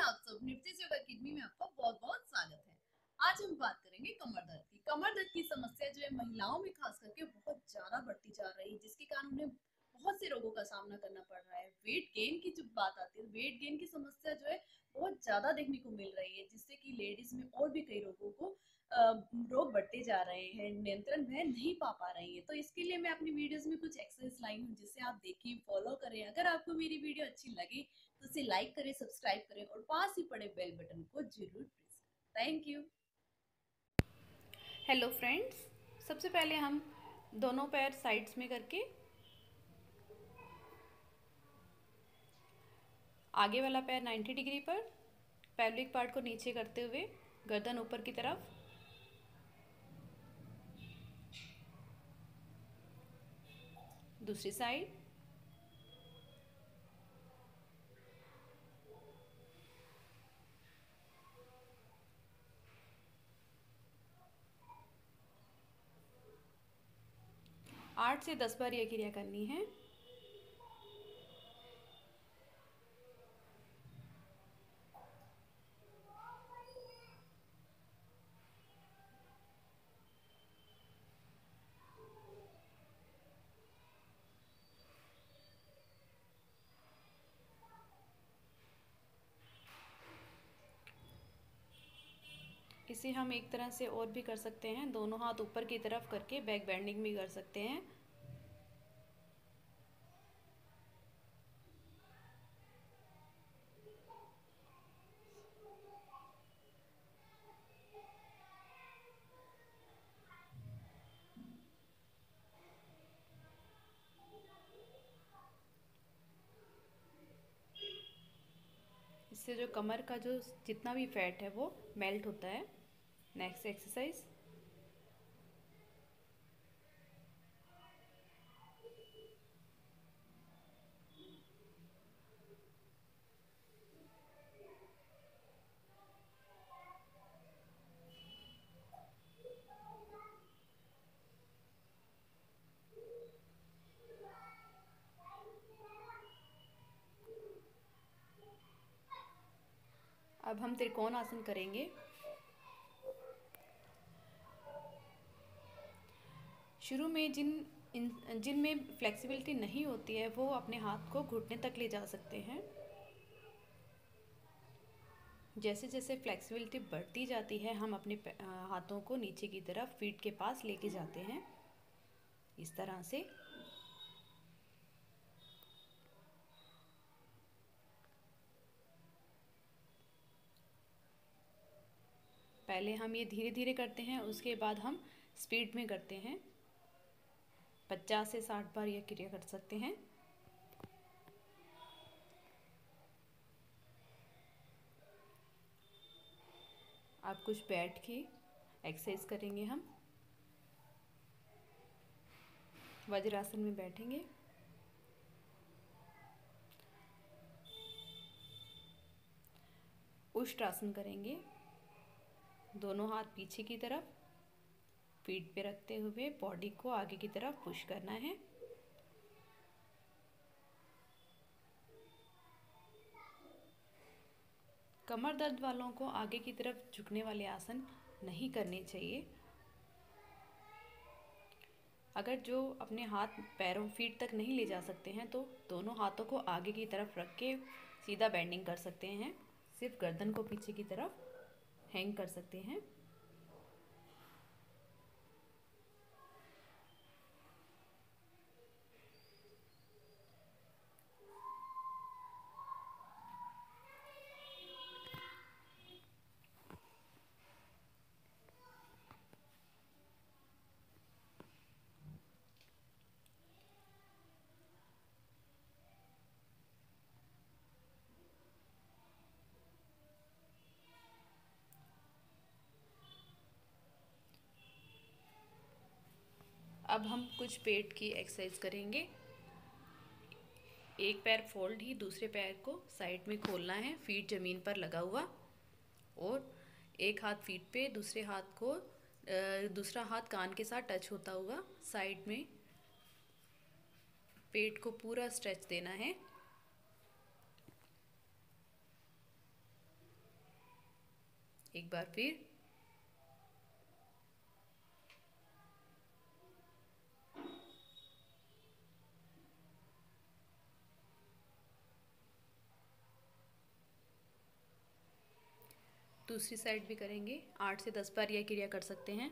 आप सब निफ्टी योग अकेडमी में आपका बहुत बहुत स्वागत है। आज हम बात करेंगे कमर दर्द की। कमर दर्द की समस्या जो है महिलाओं में खास करके बहुत ज़्यादा बढ़ती जा रही है, जिसके कारण उन्हें बहुत से रोगों का सामना करना पड़ रहा है। वेट गेन की जब बात आती है, वेट गेन की समस्या जो है बहुत ज़्यादा देखने को मिल रही है, जिससे कि लेडीज़ में और भी कई रोगों को रोग बढ़ते जा रहे हैं, नियंत्रण वह नहीं पा पा रही है। तो इसके लिए मैं अपनी वीडियोस में कुछ एक्सरसाइज लाई हूँ जिससे आप देखिए फॉलो करें। अगर आपको मेरी वीडियो अच्छी लगे तो उसे लाइक करें सब्सक्राइब करें और पास ही पड़े बेल बटन को ज़रूर प्रेस करें। थैंक यू हेलो फ्रेंड्स सबसे पहले हम दोनों पैर साइड्स में करके आगे वाला पैर 90 डिग्री पर पैल्विक पार्ट को नीचे करते हुए गर्दन ऊपर की तरफ़ दूसरी साइड आठ से दस बार यह क्रिया करनी है। इसे हम एक तरह से और भी कर सकते हैं। दोनों हाथ ऊपर की तरफ़ करके बैक बैंडिंग भी कर सकते हैं। इससे जो कमर का जो जितना भी फैट है वो मेल्ट होता है। नेक्स्ट एक्सरसाइज अब हम त्रिकोण आसन करेंगे। शुरू में जिन जिनमें फ्लेक्सिबिलिटी नहीं होती है, वो अपने हाथ को घुटने तक ले जा सकते हैं। जैसे जैसे फ्लेक्सिबिलिटी बढ़ती जाती है, हम अपने हाथों को नीचे की तरफ़ फीट के पास लेके जाते हैं। इस तरह से पहले हम ये धीरे धीरे करते हैं, उसके बाद हम स्पीड में करते हैं। पचास से साठ बार यह क्रिया कर सकते हैं। आप कुछ बैठ के एक्सरसाइज करेंगे हम। वज्रासन में बैठेंगे। उष्ट्रासन करेंगे। दोनों हाथ पीछे की तरफ़। पीठ पे रखते हुए बॉडी को आगे की तरफ़ पुश करना है। कमर दर्द वालों को आगे की तरफ़ झुकने वाले आसन नहीं करने चाहिए। अगर जो अपने हाथ पैरों फीट तक नहीं ले जा सकते हैं तो दोनों हाथों को आगे की तरफ़ रख के सीधा बेंडिंग कर सकते हैं। सिर्फ़ गर्दन को पीछे की तरफ़ हैंग कर सकते हैं। अब हम कुछ पेट की एक्सरसाइज करेंगे। एक पैर फोल्ड ही, दूसरे पैर को साइड में खोलना है फीट ज़मीन पर लगा हुआ, और एक हाथ फीट पे, दूसरे हाथ को दूसरा हाथ कान के साथ टच होता हुआ साइड में पेट को पूरा स्ट्रेच देना है। एक बार फिर। दूसरी साइड भी करेंगे। आठ से दस बार यह क्रिया कर सकते हैं।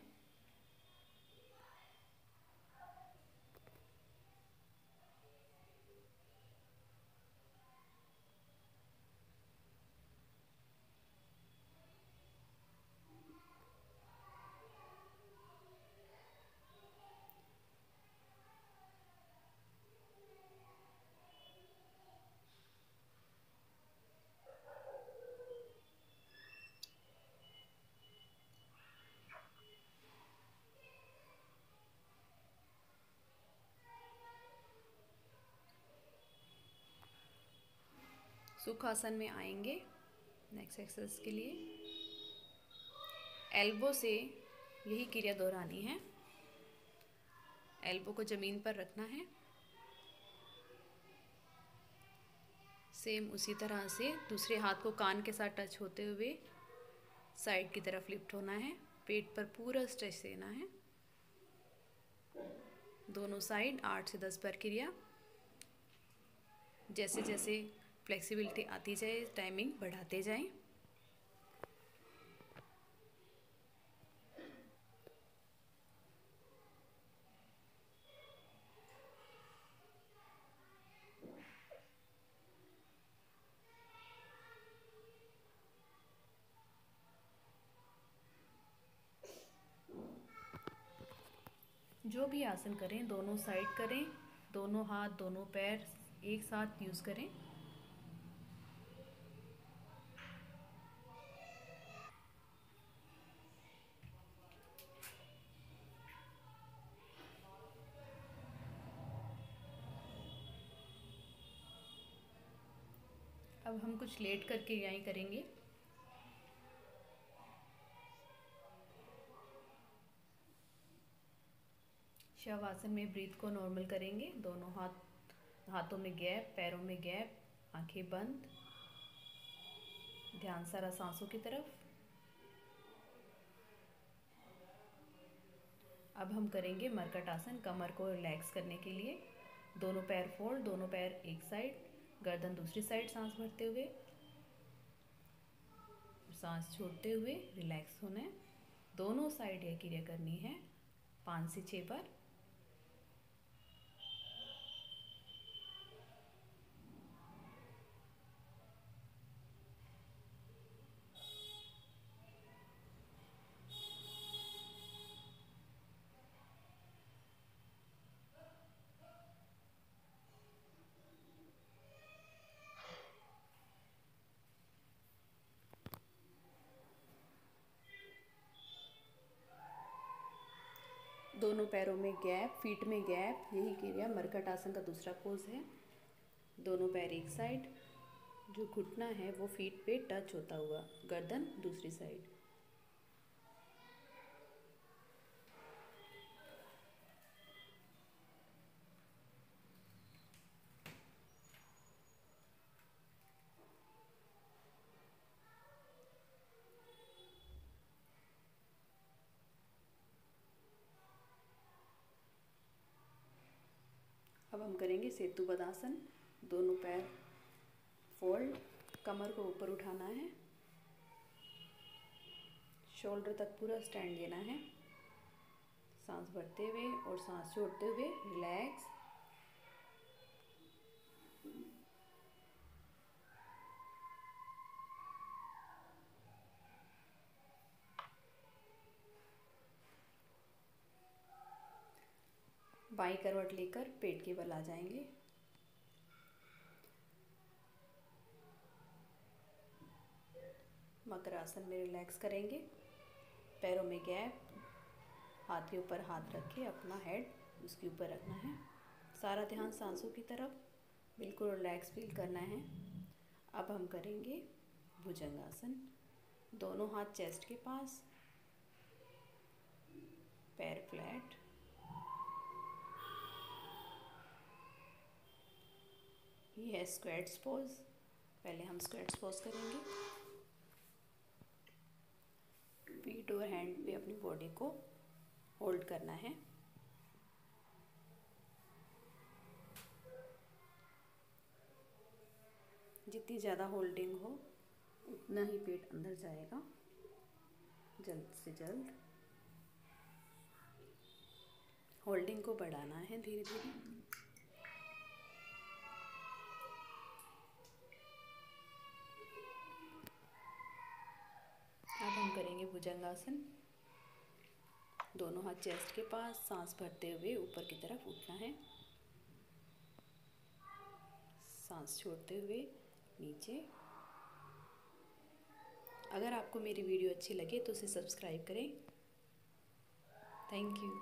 सुख आसन में आएँगे। नेक्स्ट एक्सरसाइज के लिए। एल्बो से यही क्रिया दोहरानी है। एल्बो को ज़मीन पर रखना है। सेम उसी तरह से दूसरे हाथ को कान के साथ टच होते हुए साइड की तरफ़ लिफ्ट होना है। पेट पर पूरा स्ट्रेच देना है। दोनों साइड आठ से दस बार क्रिया। जैसे जैसे फ्लेक्सिबिलिटी आती जाए, टाइमिंग बढ़ाते जाएँ। जो भी आसन करें, दोनों साइड करें, दोनों हाथ, दोनों पैर एक साथ यूज़ करें। अब हम कुछ लेट करके यहीं करेंगे। शव आसन में ब्रीथ को नॉर्मल करेंगे। दोनों हाथ, हाथों में गैप, पैरों में गैप, आँखें बंद। ध्यान सारा सांसों की तरफ़। अब हम करेंगे मरकट आसन कमर को रिलैक्स करने के लिए। दोनों पैर फोल्ड दोनों पैर एक साइड गर्दन दूसरी साइड सांस भरते हुए, सांस छोड़ते हुए रिलैक्स होना। है दोनों साइड यह क्रिया करनी है पाँच से छः बार दोनों पैरों में गैप फीट में गैप, यही क्रिया मरकट आसन का दूसरा पोज है। दोनों पैर एक साइड जो घुटना है, वो फीट पे टच होता हुआ गर्दन दूसरी साइड हम करेंगे सेतु बदासन दोनों पैर फोल्ड कमर को ऊपर उठाना है। शोल्डर तक पूरा स्टैंड लेना है। सांस भरते हुए और सांस छोड़ते हुए रिलैक्स बाई करवट लेकर पेट के बल आ जाएँगे। मकर आसन में रिलैक्स करेंगे। पैरों में गैप हाथ के ऊपर हाथ रख के अपना हेड उसके ऊपर रखना है। सारा ध्यान सांसों की तरफ़, बिल्कुल रिलैक्स फील करना है। अब हम करेंगे भुजंगासन। दोनों हाथ चेस्ट के पास। पैर फ्लैट ये है स्क्वेट्स पोज पहले हम स्क्वेट्स पोज करेंगे। फीट और हैंड पे अपनी बॉडी को होल्ड करना है। जितनी ज़्यादा होल्डिंग हो, उतना ही पेट अंदर जाएगा। जल्द से जल्द। होल्डिंग को बढ़ाना है धीरे धीरे अब हम करेंगे भुजंगासन। दोनों हाथ चेस्ट के पास, सांस भरते हुए ऊपर की तरफ़ उठना है। सांस छोड़ते हुए नीचे। अगर आपको मेरी वीडियो अच्छी लगे तो उसे सब्सक्राइब करें। Thank you